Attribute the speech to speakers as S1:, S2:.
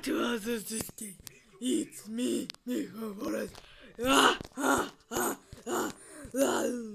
S1: Katuazuzuki. It's me, Nico Forest. Ah, ah, ah, ah, ah.